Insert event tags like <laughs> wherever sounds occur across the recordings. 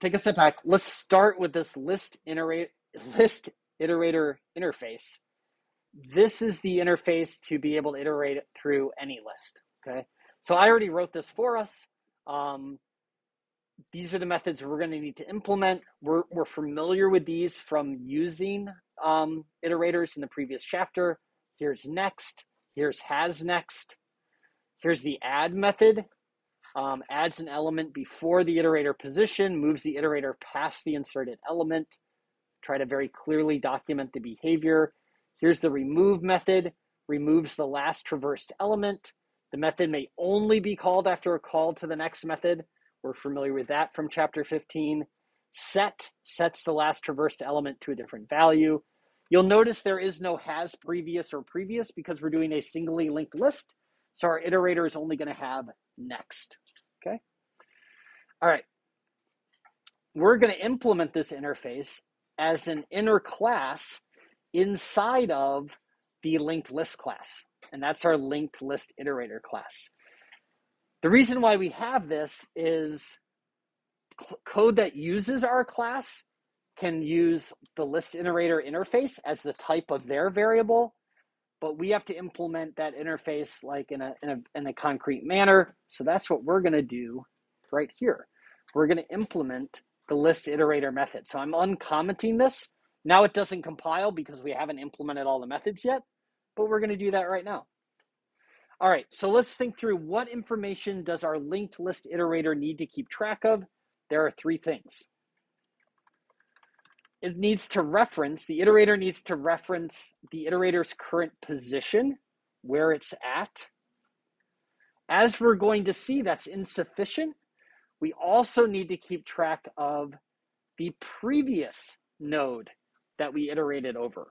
take a step back. Let's start with this list iterate list iterator interface. This is the interface to be able to iterate through any list. Okay, so I already wrote this for us. Um, these are the methods we're going to need to implement. We're, we're familiar with these from using um, iterators in the previous chapter. Here's next. Here's has next. Here's the add method. Um, adds an element before the iterator position, moves the iterator past the inserted element. Try to very clearly document the behavior. Here's the remove method, removes the last traversed element. The method may only be called after a call to the next method. We're familiar with that from chapter 15. Set sets the last traversed element to a different value. You'll notice there is no has previous or previous because we're doing a singly linked list. So our iterator is only going to have next. Okay. All right. We're going to implement this interface as an inner class inside of the linked list class. And that's our linked list iterator class. The reason why we have this is code that uses our class can use the list iterator interface as the type of their variable, but we have to implement that interface like in a, in a, in a concrete manner. So that's what we're going to do right here. We're going to implement the list iterator method. So I'm uncommenting this. Now it doesn't compile because we haven't implemented all the methods yet, but we're going to do that right now. All right, so let's think through what information does our linked list iterator need to keep track of? There are three things. It needs to reference, the iterator needs to reference the iterator's current position, where it's at. As we're going to see, that's insufficient. We also need to keep track of the previous node that we iterated over.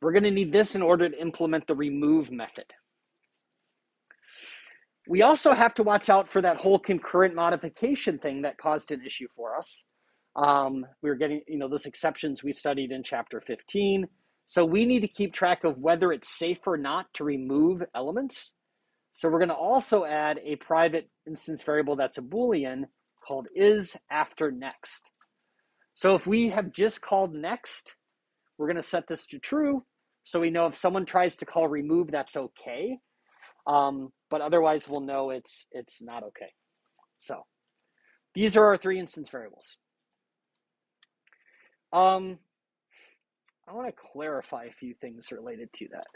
We're going to need this in order to implement the remove method. We also have to watch out for that whole concurrent modification thing that caused an issue for us. Um, we were getting, you know, those exceptions we studied in chapter 15. So we need to keep track of whether it's safe or not to remove elements. So we're going to also add a private instance variable that's a Boolean called is after next. So if we have just called next, we're going to set this to true. So we know if someone tries to call remove, that's okay. Um, but otherwise we'll know it's it's not okay. So these are our three instance variables. Um, I want to clarify a few things related to that.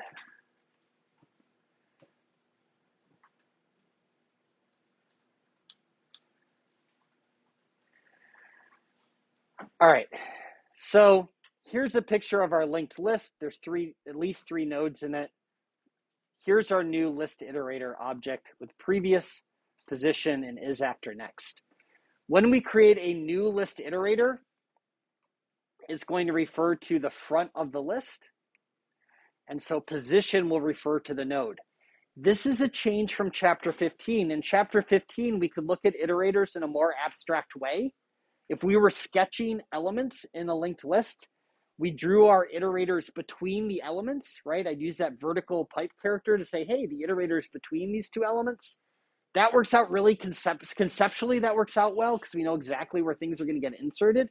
All right, so here's a picture of our linked list. There's three, at least three nodes in it. Here's our new list iterator object with previous, position, and is after next. When we create a new list iterator, it's going to refer to the front of the list. And so position will refer to the node. This is a change from chapter 15. In chapter 15, we could look at iterators in a more abstract way. If we were sketching elements in a linked list, we drew our iterators between the elements, right? I'd use that vertical pipe character to say, hey, the iterators between these two elements. That works out really concept- conceptually, that works out well because we know exactly where things are going to get inserted.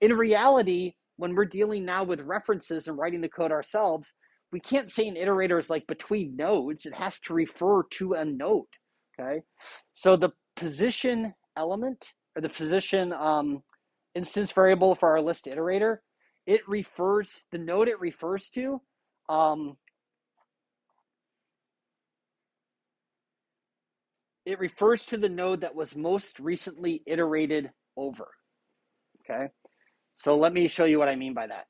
In reality, when we're dealing now with references and writing the code ourselves, we can't say an iterator is like between nodes. It has to refer to a node, okay? So the position element or the position um, instance variable for our list iterator it refers the node it refers to um, it refers to the node that was most recently iterated over okay so let me show you what i mean by that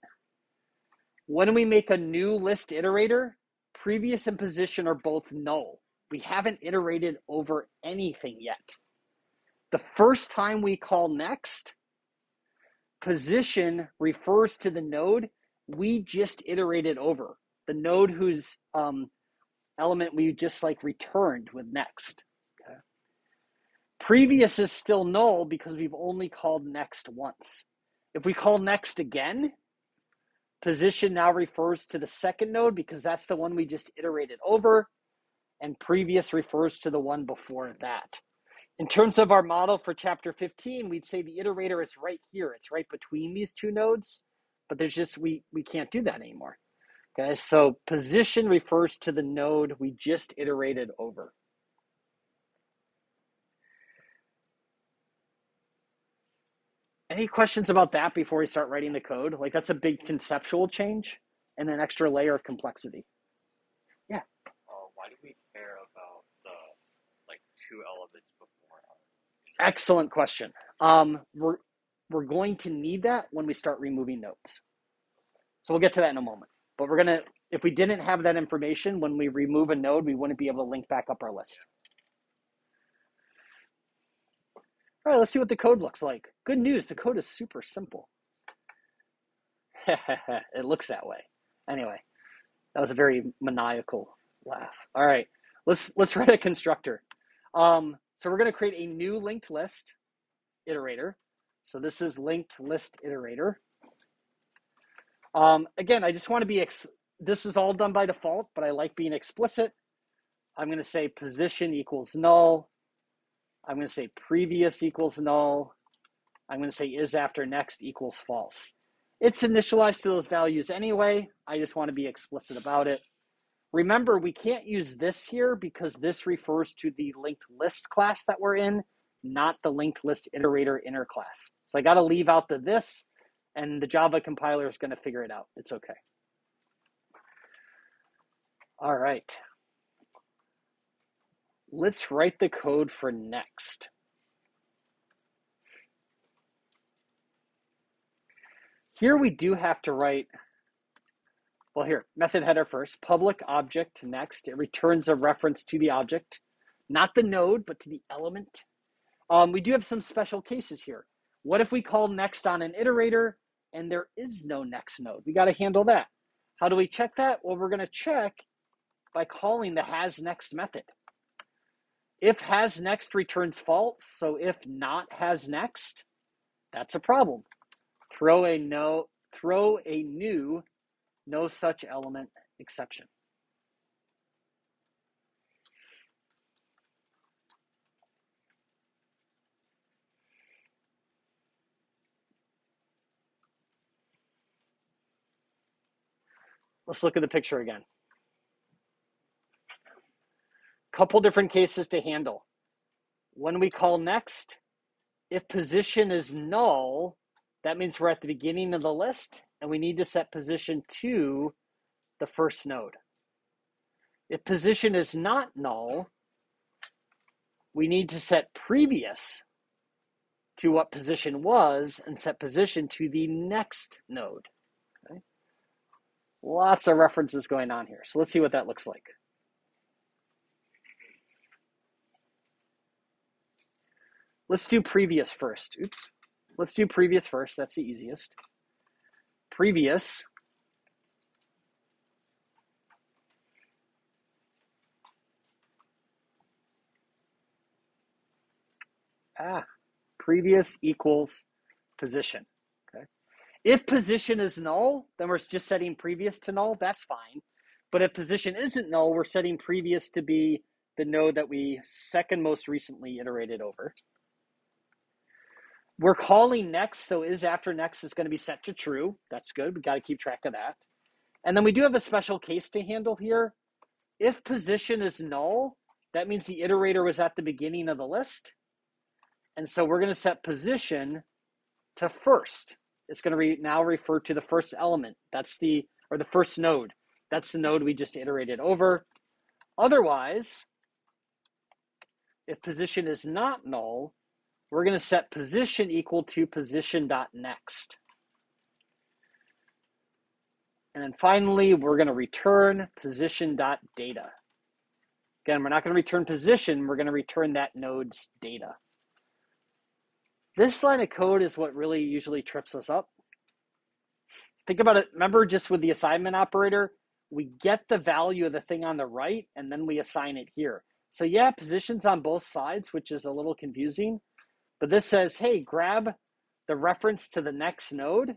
when we make a new list iterator previous and position are both null we haven't iterated over anything yet the first time we call next position refers to the node we just iterated over, the node whose um, element we just like returned with next. Okay. Previous is still null because we've only called next once. If we call next again, position now refers to the second node because that's the one we just iterated over, and previous refers to the one before that. In terms of our model for chapter 15, we'd say the iterator is right here. It's right between these two nodes, but there's just, we, we can't do that anymore. Okay, so position refers to the node we just iterated over. Any questions about that before we start writing the code? Like that's a big conceptual change and an extra layer of complexity. Yeah. Uh, why do we care about the like two elements before? Excellent question. Um, we're we're going to need that when we start removing nodes. So we'll get to that in a moment. But we're gonna if we didn't have that information when we remove a node, we wouldn't be able to link back up our list. All right, let's see what the code looks like. Good news, the code is super simple. <laughs> it looks that way. Anyway, that was a very maniacal laugh. All right, let's let's <laughs> write a constructor. Um, so we're going to create a new linked list iterator. So this is linked list iterator. Um, again, I just want to be, ex- this is all done by default, but I like being explicit. I'm going to say position equals null. I'm going to say previous equals null. I'm going to say is after next equals false. It's initialized to those values anyway. I just want to be explicit about it. Remember, we can't use this here because this refers to the linked list class that we're in, not the linked list iterator inner class. So I got to leave out the this, and the Java compiler is going to figure it out. It's okay. All right let's write the code for next. Here we do have to write, well here, method header first, public object next. It returns a reference to the object, not the node, but to the element. Um, we do have some special cases here. What if we call next on an iterator and there is no next node? We got to handle that. How do we check that? Well, we're going to check by calling the has next method. If has next returns false, so if not has next, that's a problem. Throw a no throw a new no such element exception. Let's look at the picture again couple different cases to handle. When we call next, if position is null, that means we're at the beginning of the list and we need to set position to the first node. If position is not null, we need to set previous to what position was and set position to the next node. Okay? Lots of references going on here. So let's see what that looks like. Let's do previous first. Oops. Let's do previous first. That's the easiest. Previous. Ah, previous equals position. Okay. If position is null, then we're just setting previous to null. That's fine. But if position isn't null, we're setting previous to be the node that we second most recently iterated over. We're calling next, so is after next is going to be set to true. That's good. We got to keep track of that. And then we do have a special case to handle here. If position is null, that means the iterator was at the beginning of the list. And so we're going to set position to first. It's going to re- now refer to the first element. That's the, or the first node. That's the node we just iterated over. Otherwise, if position is not null, we're going to set position equal to position dot next. And then finally, we're going to return position dot data. Again, we're not going to return position, we're going to return that node's data. This line of code is what really usually trips us up. Think about it. Remember, just with the assignment operator, we get the value of the thing on the right and then we assign it here. So, yeah, positions on both sides, which is a little confusing. But this says, hey, grab the reference to the next node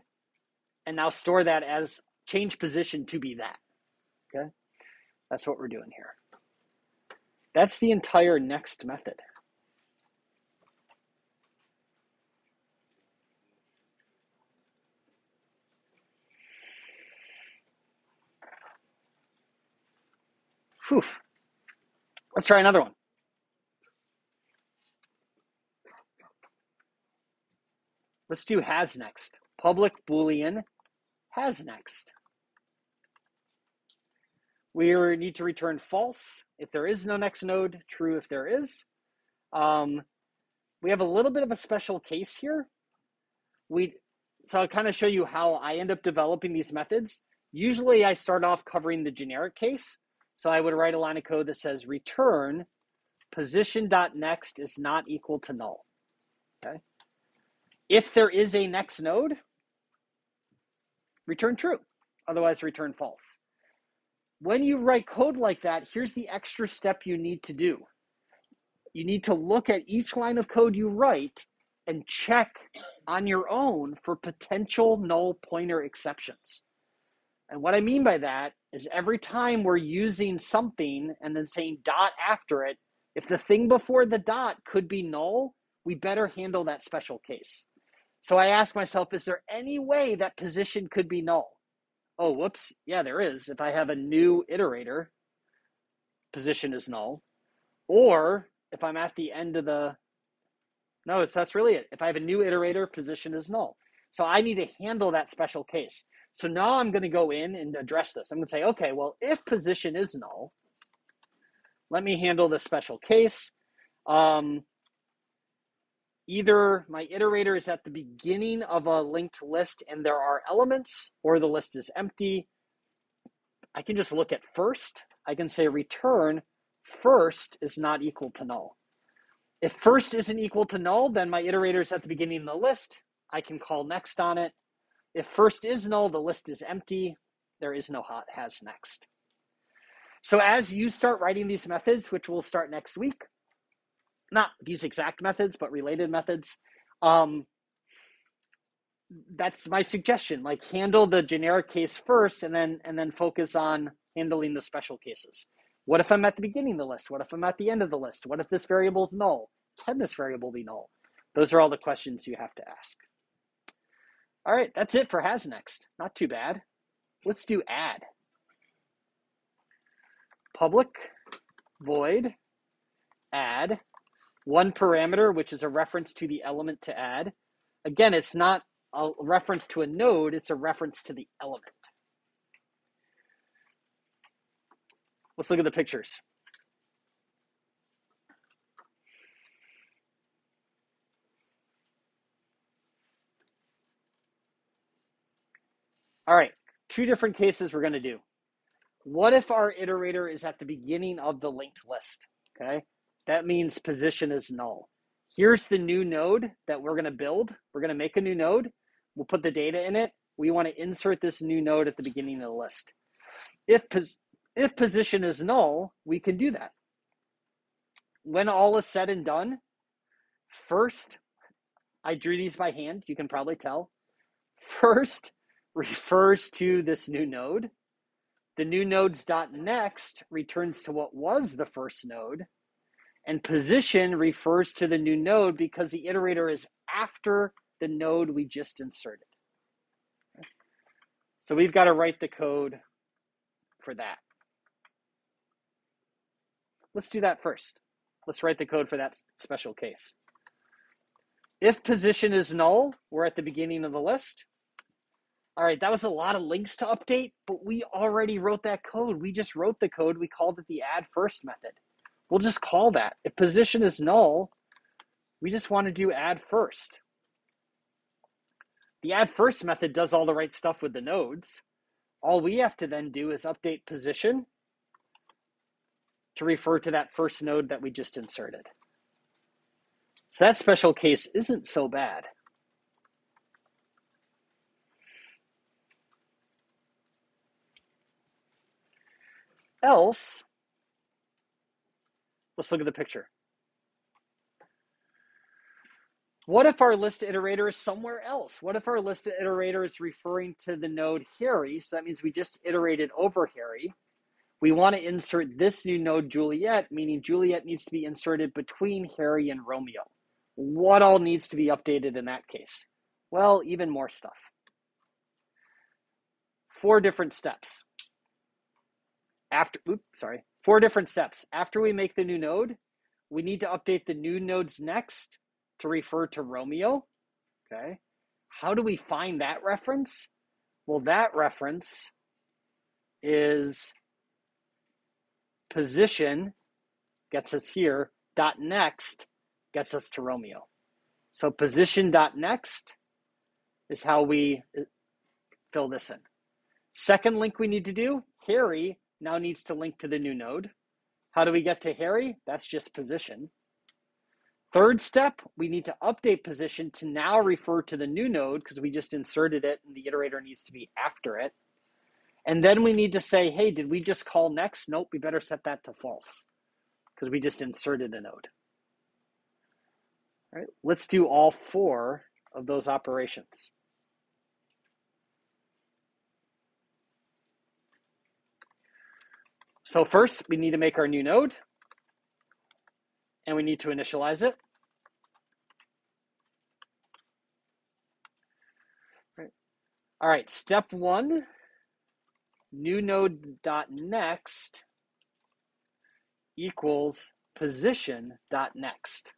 and now store that as change position to be that. Okay. That's what we're doing here. That's the entire next method. Whew. Let's try another one. Let's do has next. Public Boolean has next. We need to return false if there is no next node, true if there is. Um, we have a little bit of a special case here. We so I'll kind of show you how I end up developing these methods. Usually I start off covering the generic case. So I would write a line of code that says return position.next is not equal to null. Okay. If there is a next node, return true. Otherwise, return false. When you write code like that, here's the extra step you need to do. You need to look at each line of code you write and check on your own for potential null pointer exceptions. And what I mean by that is every time we're using something and then saying dot after it, if the thing before the dot could be null, we better handle that special case. So I ask myself, is there any way that position could be null? Oh, whoops. Yeah, there is. If I have a new iterator, position is null. Or if I'm at the end of the, no, that's really it. If I have a new iterator, position is null. So I need to handle that special case. So now I'm going to go in and address this. I'm going to say, okay, well, if position is null, let me handle this special case. Um, either my iterator is at the beginning of a linked list and there are elements, or the list is empty. I can just look at first. I can say return first is not equal to null. If first isn't equal to null, then my iterator is at the beginning of the list. I can call next on it. If first is null, the list is empty. There is no hot has next. So as you start writing these methods, which we'll start next week, not these exact methods, but related methods, um, that's my suggestion. Like handle the generic case first, and then and then focus on handling the special cases. What if I'm at the beginning of the list? What if I'm at the end of the list? What if this variable is null? Can this variable be null? Those are all the questions you have to ask. All right, that's it for has next. Not too bad. Let's do add. Public void add one parameter, which is a reference to the element to add. Again, it's not a reference to a node, it's a reference to the element. Let's look at the pictures. All right, two different cases we're going to do. What if our iterator is at the beginning of the linked list? Okay, that means position is null. Here's the new node that we're going to build. We're going to make a new node. We'll put the data in it. We want to insert this new node at the beginning of the list. If, if position is null, we can do that. When all is said and done, first, I drew these by hand, you can probably tell. First, <laughs> refers to this new node. The new nodes dot next returns to what was the first node. And position refers to the new node because the iterator is after the node we just inserted. So we've got to write the code for that. Let's do that first. Let's write the code for that special case. If position is null, we're at the beginning of the list. All right, that was a lot of links to update, but we already wrote that code. We just wrote the code. We called it the add first method. We'll just call that. If position is null, we just want to do add first. The add first method does all the right stuff with the nodes. All we have to then do is update position to refer to that first node that we just inserted. So that special case isn't so bad. else, let's look at the picture. What if our list iterator is somewhere else? What if our list iterator is referring to the node Harry? So that means we just iterated over Harry. We want to insert this new node Juliet, meaning Juliet needs to be inserted between Harry and Romeo. What all needs to be updated in that case? Well, even more stuff. Four different steps after oops, sorry Four different steps. After we make the new node, we need to update the new nodes next to refer to Romeo. Okay. How do we find that reference? Well, that reference is position gets us here, dot next gets us to Romeo. So position dot next is how we uh, fill this in. Second link we need to do, Harry now needs to link to the new node. How do we get to Harry? That's just position. Third step, we need to update position to now refer to the new node because we just inserted it and the iterator needs to be after it. And then we need to say, hey, did we just call next? Nope, we better set that to false because we just inserted a node. All right, let's do all four of those operations. So first, we need to make our new node, and we need to initialize it. All right, step one, new node dot next equals position dot next.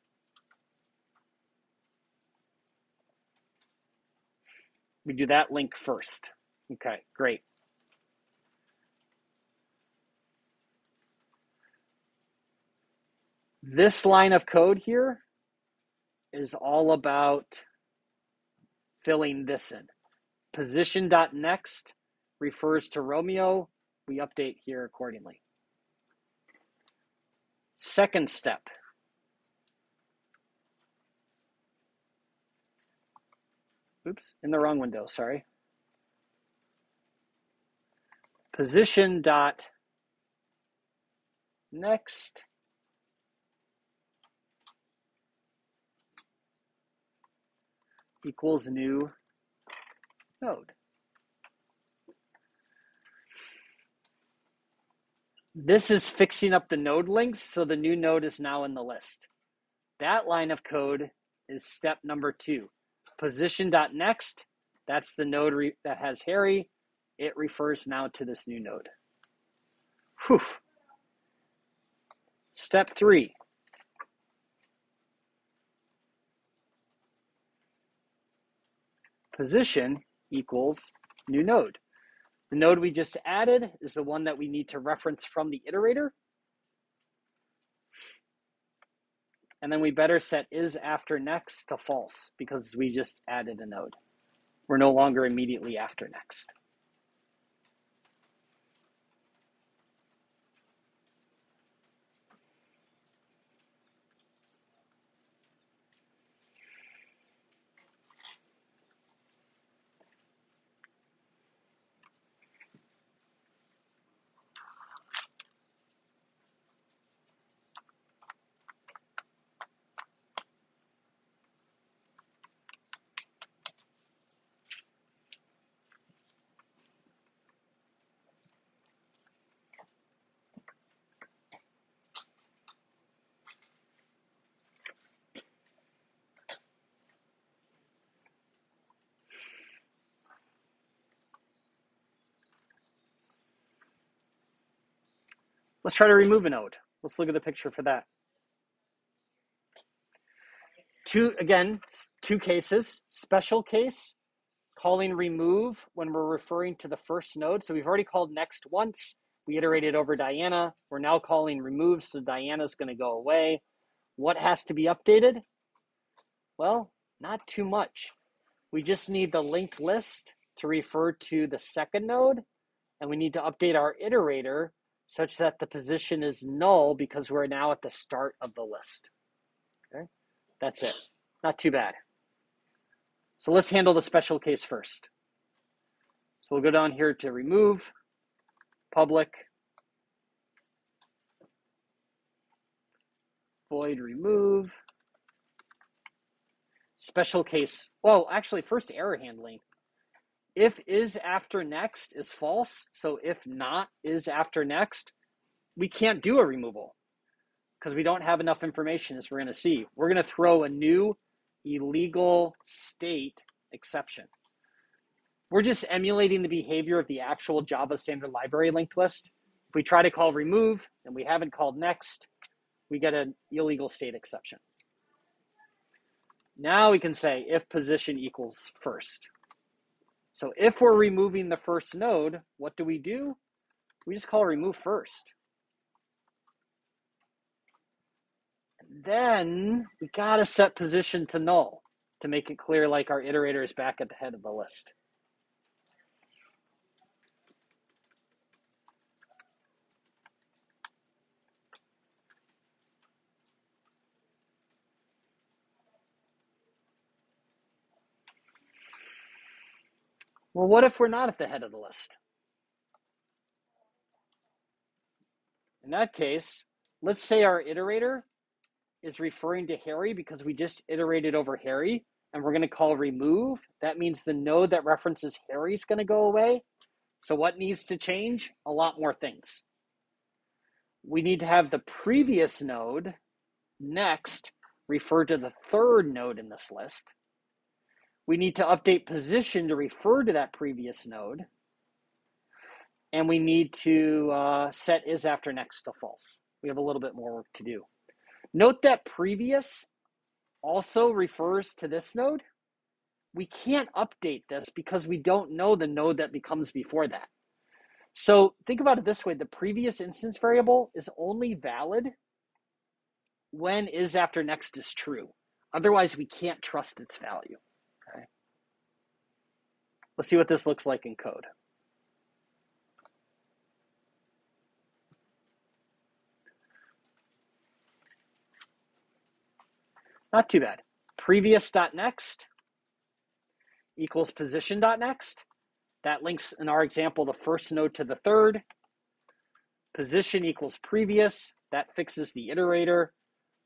We do that link first. Okay, great. This line of code here is all about filling this in. Position.next refers to Romeo. We update here accordingly. Second step. Oops, in the wrong window, sorry. Position dot next equals new node. This is fixing up the node links, so the new node is now in the list. That line of code is step number two. Position.next, that's the node that has Harry. It refers now to this new node. Whew. Step three, position equals new node. The node we just added is the one that we need to reference from the iterator. And then we better set is after next to false because we just added a node. We're no longer immediately after next. Let's try to remove a node. Let's look at the picture for that. Two, again, two cases. Special case, calling remove when we're referring to the first node. So we've already called next once. We iterated over Diana. We're now calling remove, so Diana's going to go away. What has to be updated? Well, not too much. We just need the linked list to refer to the second node, and we need to update our iterator such that the position is null because we're now at the start of the list. Okay, that's it. Not too bad. So let's handle the special case first. So we'll go down here to remove, public, void remove, special case. Well, actually, first error handling if is after next is false, so if not is after next, we can't do a removal because we don't have enough information as we're going to see. We're going to throw a new illegal state exception. We're just emulating the behavior of the actual Java standard library linked list, If we try to call remove and we haven't called next, we get an illegal state exception. Now we can say if position equals first. So if we're removing the first node, what do we do? We just call remove first. Then we got to set position to null to make it clear like our iterator is back at the head of the list. Well, what if we're not at the head of the list? In that case, let's say our iterator is referring to Harry because we just iterated over Harry and we're going to call remove. That means the node that references Harry is going to go away. So, what needs to change? A lot more things. We need to have the previous node next refer to the third node in this list. We need to update position to refer to that previous node. And we need to uh, set is after next to false. We have a little bit more work to do. Note that previous also refers to this node. We can't update this because we don't know the node that becomes before that. So think about it this way the previous instance variable is only valid when is after next is true. Otherwise, we can't trust its value. Let's see what this looks like in code. Not too bad. Previous.next equals position.next. That links in our example the first node to the third. Position equals previous. That fixes the iterator.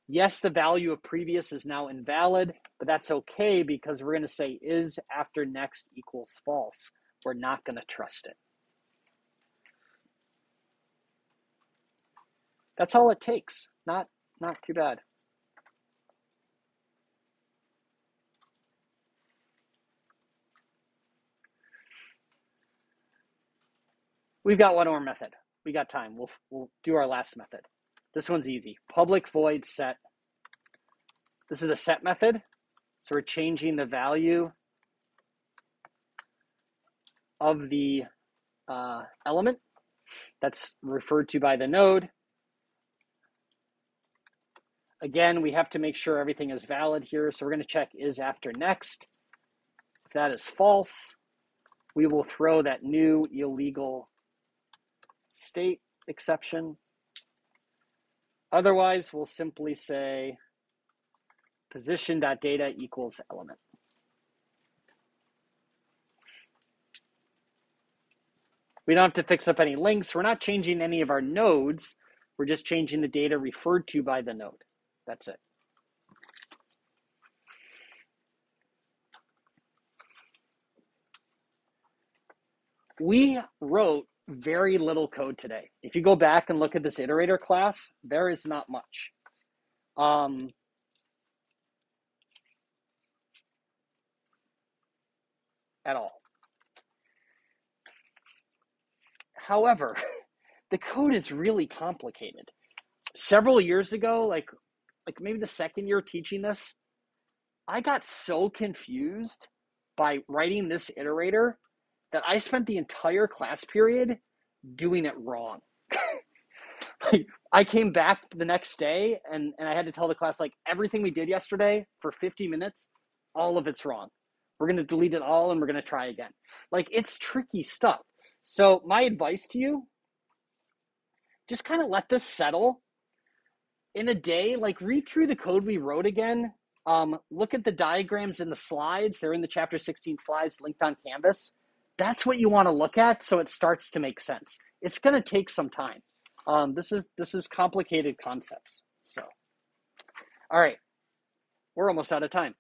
Yes, the value of previous is now invalid, but that's okay because we're going to say is after next equals false. We're not going to trust it. That's all it takes. Not not too bad. We've got one more method. We got time. We'll, we'll do our last method. This one's easy. Public void set. This is the set method. So we're changing the value of the uh, element that's referred to by the node. Again, we have to make sure everything is valid here. So we're going to check is after next. If that is false, we will throw that new illegal state exception. Otherwise, we'll simply say position.data equals element. We don't have to fix up any links. We're not changing any of our nodes. We're just changing the data referred to by the node. That's it. We wrote very little code today. If you go back and look at this iterator class, there is not much. Um, at all. However, <laughs> the code is really complicated. Several years ago, like like maybe the second year teaching this, I got so confused by writing this iterator that I spent the entire class period doing it wrong. <laughs> like, I came back the next day and, and I had to tell the class, like, everything we did yesterday for 50 minutes, all of it's wrong. We're going to delete it all and we're going to try again. Like, it's tricky stuff. So, my advice to you just kind of let this settle. In a day, like, read through the code we wrote again. Um, look at the diagrams in the slides. They're in the chapter 16 slides linked on Canvas that's what you want to look at so it starts to make sense. It's going to take some time. Um, this is this is complicated concepts so. All right. We're almost out of time